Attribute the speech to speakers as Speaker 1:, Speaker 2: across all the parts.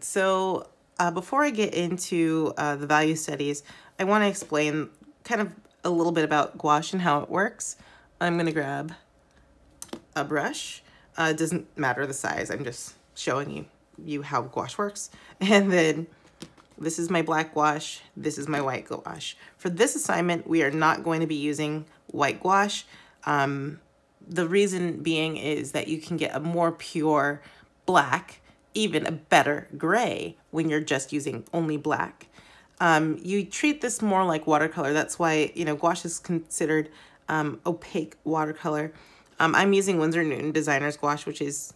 Speaker 1: right, so uh, before I get into uh, the value studies, I want to explain kind of a little bit about gouache and how it works. I'm going to grab a brush. Uh, it doesn't matter the size. I'm just showing you, you how gouache works. And then this is my black gouache. This is my white gouache. For this assignment, we are not going to be using white gouache. Um, the reason being is that you can get a more pure black, even a better gray when you're just using only black. Um, you treat this more like watercolor. That's why, you know, gouache is considered um, opaque watercolor. Um, I'm using Winsor Newton Designer's Gouache, which is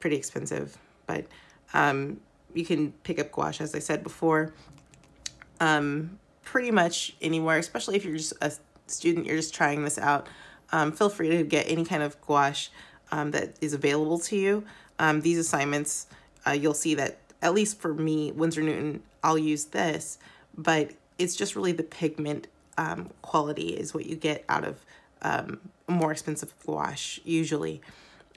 Speaker 1: pretty expensive, but um, you can pick up gouache, as I said before, um, pretty much anywhere, especially if you're just a student, you're just trying this out. Um, feel free to get any kind of gouache um, that is available to you. Um, these assignments, uh, you'll see that, at least for me, Winsor Newton, I'll use this, but it's just really the pigment um, quality is what you get out of um, more expensive gouache usually.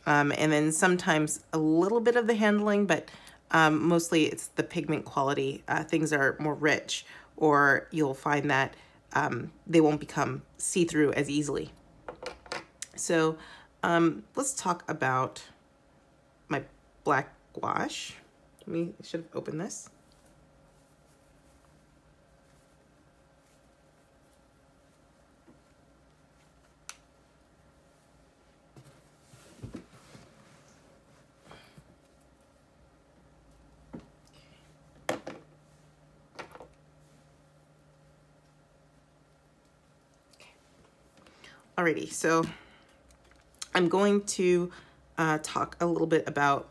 Speaker 1: Um, and then sometimes a little bit of the handling, but um, mostly it's the pigment quality. Uh, things are more rich or you'll find that um, they won't become see-through as easily. So um, let's talk about black gouache. I should have opened this. Alrighty, so I'm going to uh, talk a little bit about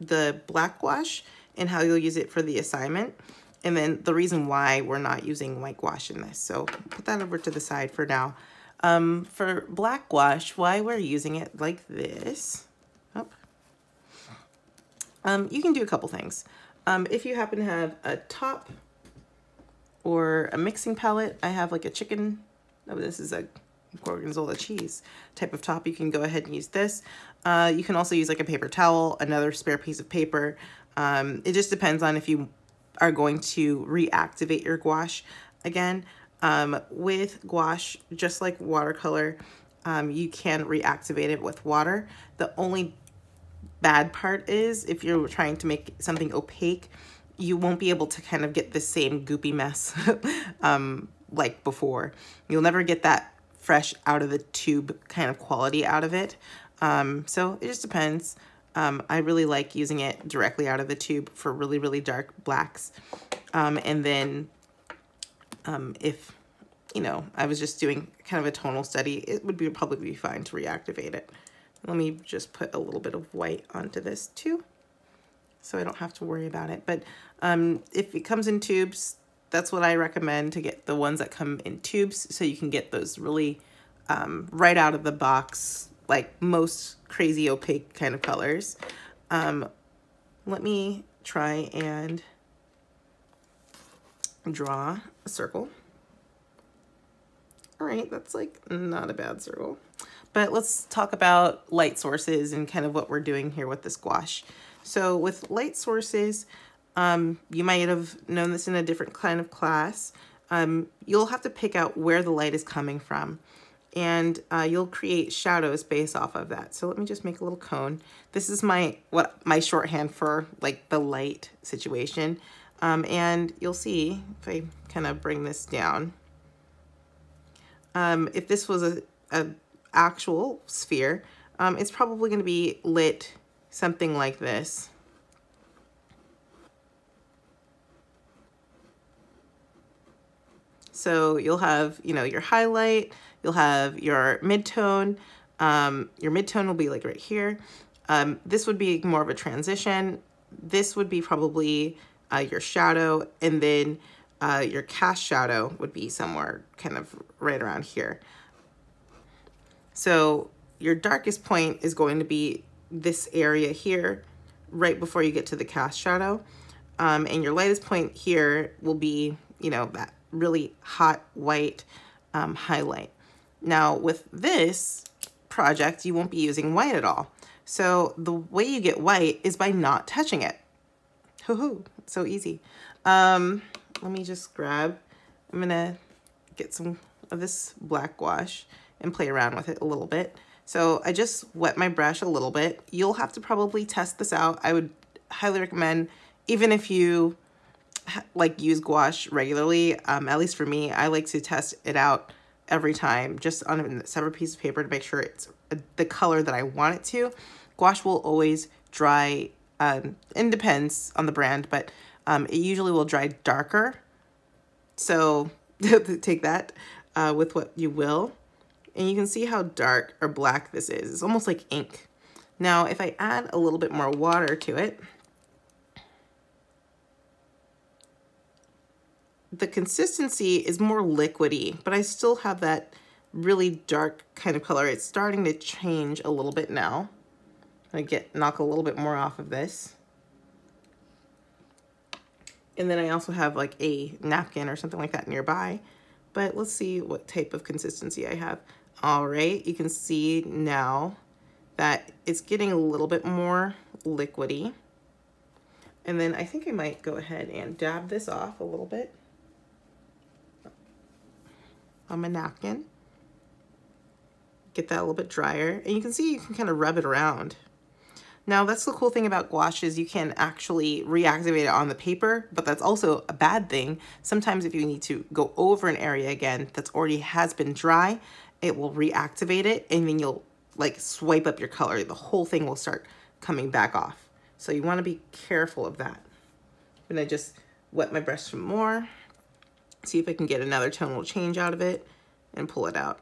Speaker 1: the black gouache and how you'll use it for the assignment. And then the reason why we're not using white gouache in this. So put that over to the side for now. Um, for black gouache, why we're using it like this, oh, um, you can do a couple things. Um, if you happen to have a top or a mixing palette, I have like a chicken, oh, this is a gorgonzola cheese type of top, you can go ahead and use this. Uh, you can also use like a paper towel, another spare piece of paper. Um, it just depends on if you are going to reactivate your gouache again. Um, with gouache, just like watercolor, um, you can reactivate it with water. The only bad part is if you're trying to make something opaque, you won't be able to kind of get the same goopy mess um, like before. You'll never get that fresh out of the tube kind of quality out of it. Um, so it just depends. Um, I really like using it directly out of the tube for really, really dark blacks. Um, and then um, if, you know, I was just doing kind of a tonal study, it would be probably be fine to reactivate it. Let me just put a little bit of white onto this too, so I don't have to worry about it. But um, if it comes in tubes, that's what I recommend to get the ones that come in tubes so you can get those really um, right out of the box, like most crazy opaque kind of colors. Um, let me try and draw a circle. All right, that's like not a bad circle. But let's talk about light sources and kind of what we're doing here with this gouache. So with light sources, um, you might have known this in a different kind of class. Um, you'll have to pick out where the light is coming from and uh, you'll create shadows based off of that. So let me just make a little cone. This is my what my shorthand for like the light situation. Um, and you'll see if I kind of bring this down. Um, if this was a, a actual sphere, um, it's probably going to be lit something like this. So you'll have, you know, your highlight, you'll have your midtone. Um, your midtone will be like right here. Um, this would be more of a transition. This would be probably uh, your shadow and then uh, your cast shadow would be somewhere kind of right around here. So your darkest point is going to be this area here right before you get to the cast shadow. Um, and your lightest point here will be, you know, that really hot white um, highlight. Now with this project, you won't be using white at all. So the way you get white is by not touching it. Hoo-hoo, so easy. Um, let me just grab, I'm gonna get some of this black gouache and play around with it a little bit. So I just wet my brush a little bit. You'll have to probably test this out. I would highly recommend, even if you like use gouache regularly, um, at least for me, I like to test it out every time just on a separate piece of paper to make sure it's the color that I want it to. Gouache will always dry, um, and depends on the brand, but um, it usually will dry darker. So take that uh, with what you will. And you can see how dark or black this is. It's almost like ink. Now, if I add a little bit more water to it, the consistency is more liquidy, but I still have that really dark kind of color. It's starting to change a little bit now. I get knock a little bit more off of this. And then I also have like a napkin or something like that nearby. But let's see what type of consistency I have. All right, you can see now that it's getting a little bit more liquidy. And then I think I might go ahead and dab this off a little bit on my napkin. Get that a little bit drier. And you can see you can kind of rub it around. Now that's the cool thing about gouache is you can actually reactivate it on the paper, but that's also a bad thing. Sometimes if you need to go over an area again that's already has been dry, it will reactivate it and then you'll like swipe up your color. The whole thing will start coming back off. So you wanna be careful of that. I'm gonna just wet my brush some more see if I can get another tonal change out of it and pull it out.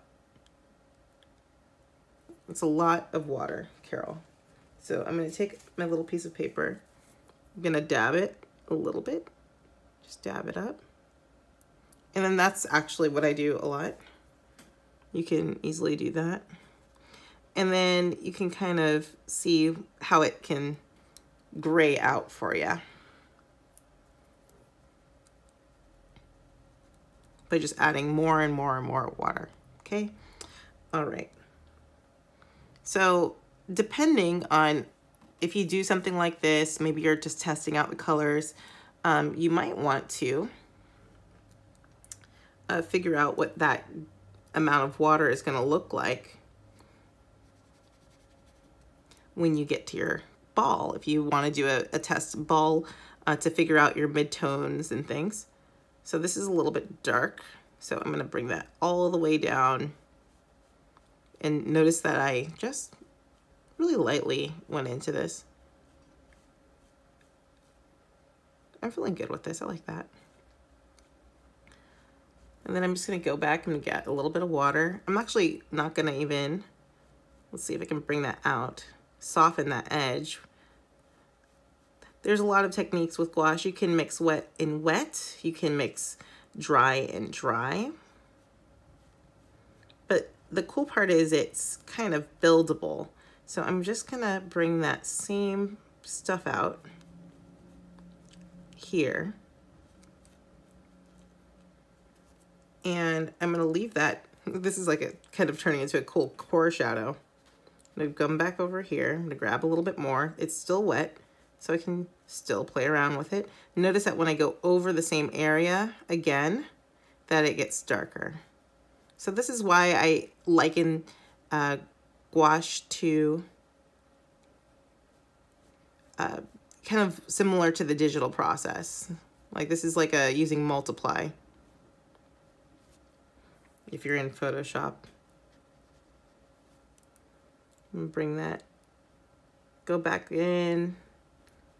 Speaker 1: It's a lot of water, Carol. So I'm gonna take my little piece of paper. I'm gonna dab it a little bit. Just dab it up. And then that's actually what I do a lot. You can easily do that. And then you can kind of see how it can gray out for you. By just adding more and more and more water, okay? All right. So depending on if you do something like this, maybe you're just testing out the colors, um, you might want to uh, figure out what that amount of water is gonna look like when you get to your ball. If you wanna do a, a test ball uh, to figure out your midtones and things. So this is a little bit dark. So I'm gonna bring that all the way down. And notice that I just really lightly went into this. I'm feeling good with this, I like that. And then I'm just gonna go back and get a little bit of water. I'm actually not gonna even, let's see if I can bring that out, soften that edge there's a lot of techniques with gouache. You can mix wet and wet. You can mix dry and dry. But the cool part is it's kind of buildable. So I'm just gonna bring that same stuff out here. And I'm gonna leave that, this is like a kind of turning into a cool core shadow. I'm gonna come back over here, I'm gonna grab a little bit more. It's still wet so I can still play around with it. Notice that when I go over the same area again, that it gets darker. So this is why I liken uh, gouache to uh, kind of similar to the digital process. Like this is like a using multiply if you're in Photoshop. Bring that, go back in,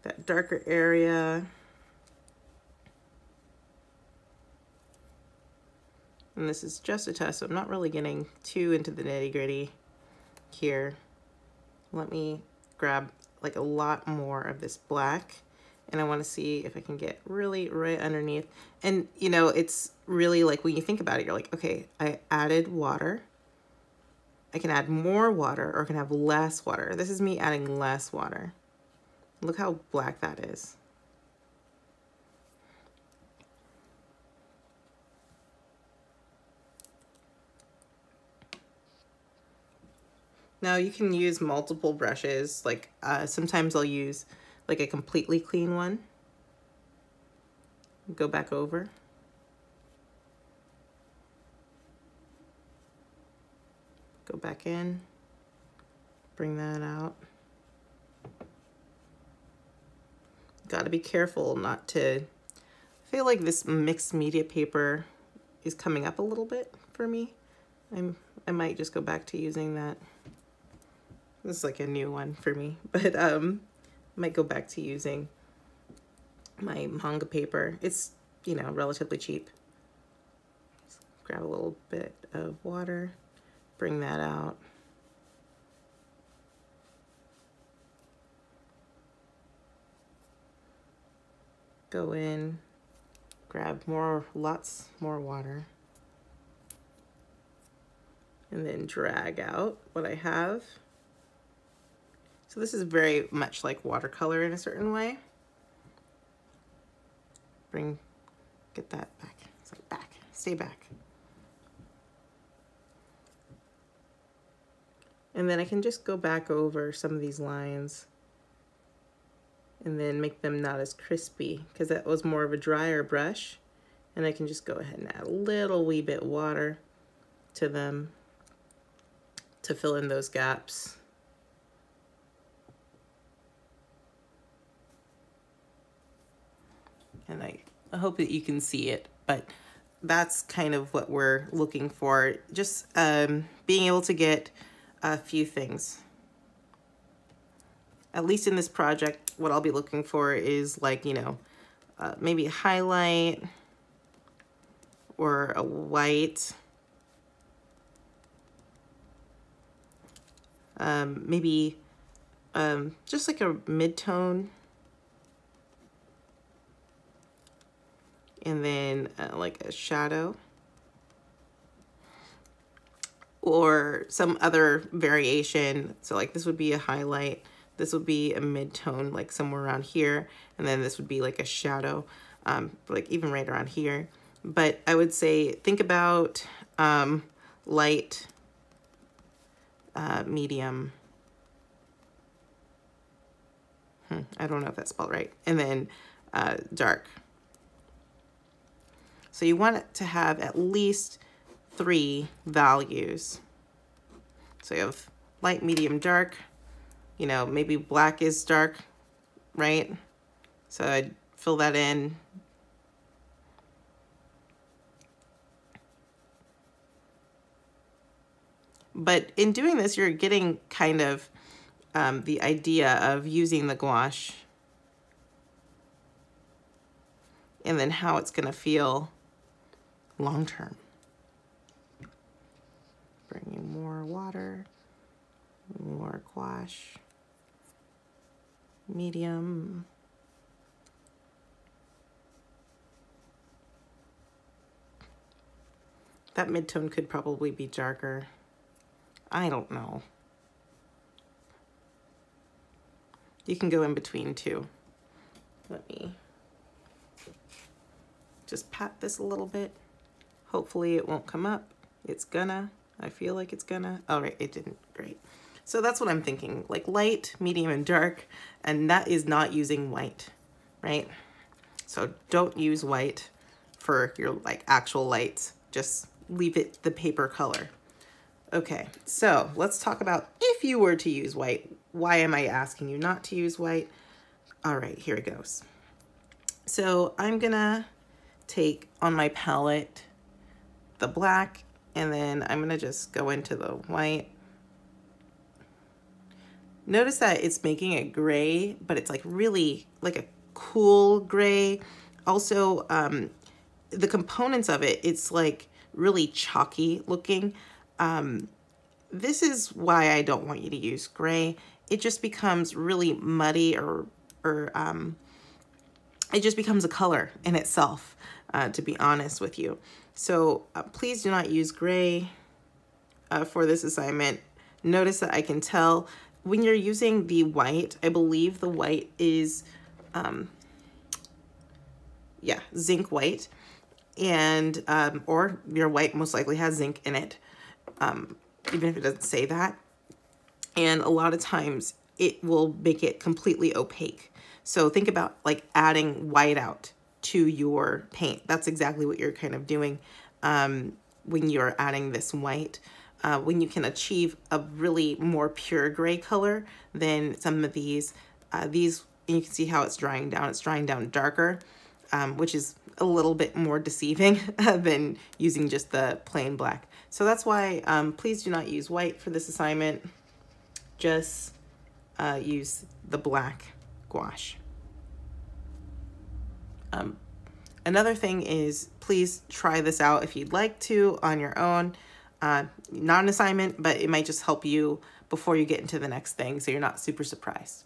Speaker 1: that darker area. And this is just a test, so I'm not really getting too into the nitty gritty here. Let me grab like a lot more of this black and I want to see if I can get really right underneath. And you know, it's really like when you think about it, you're like, okay, I added water. I can add more water or I can have less water. This is me adding less water. Look how black that is. Now you can use multiple brushes. Like uh, sometimes I'll use like a completely clean one go back over. Go back in, bring that out. Got to be careful not to, I feel like this mixed media paper is coming up a little bit for me. I'm, I might just go back to using that. This is like a new one for me, but um, I might go back to using my manga paper. It's, you know, relatively cheap. Just grab a little bit of water, bring that out. Go in, grab more, lots more water. And then drag out what I have. So this is very much like watercolor in a certain way. Bring, get that back. Back, stay back. And then I can just go back over some of these lines and then make them not as crispy because that was more of a drier brush. And I can just go ahead and add a little wee bit water to them to fill in those gaps. and I, I hope that you can see it, but that's kind of what we're looking for. Just um, being able to get a few things. At least in this project, what I'll be looking for is like, you know, uh, maybe highlight or a white. Um, maybe um, just like a mid-tone and then uh, like a shadow or some other variation. So like this would be a highlight, this would be a mid-tone, like somewhere around here, and then this would be like a shadow, um, like even right around here. But I would say think about um, light, uh, medium, hmm, I don't know if that's spelled right, and then uh, dark. So you want it to have at least three values. So you have light, medium, dark. You know, maybe black is dark, right? So I'd fill that in. But in doing this, you're getting kind of um, the idea of using the gouache and then how it's going to feel long term. Bringing more water, more gouache, medium. That midtone could probably be darker. I don't know. You can go in between too. Let me just pat this a little bit. Hopefully it won't come up. It's gonna. I feel like it's gonna. All right, it didn't. Great. So that's what I'm thinking, like light, medium, and dark, and that is not using white, right? So don't use white for your like actual lights. Just leave it the paper color. Okay, so let's talk about if you were to use white, why am I asking you not to use white? All right, here it goes. So I'm gonna take on my palette the black and then I'm gonna just go into the white. Notice that it's making it gray, but it's like really like a cool gray. Also, um, the components of it, it's like really chalky looking. Um, this is why I don't want you to use gray. It just becomes really muddy or, or um, it just becomes a color in itself, uh, to be honest with you. So uh, please do not use gray uh, for this assignment. Notice that I can tell when you're using the white, I believe the white is, um, yeah, zinc white. And, um, or your white most likely has zinc in it, um, even if it doesn't say that. And a lot of times it will make it completely opaque. So think about like adding white out to your paint. That's exactly what you're kind of doing um, when you're adding this white. Uh, when you can achieve a really more pure gray color than some of these. Uh, these, you can see how it's drying down. It's drying down darker, um, which is a little bit more deceiving than using just the plain black. So that's why um, please do not use white for this assignment. Just uh, use the black gouache. Um, another thing is please try this out if you'd like to on your own. Uh, not an assignment, but it might just help you before you get into the next thing so you're not super surprised.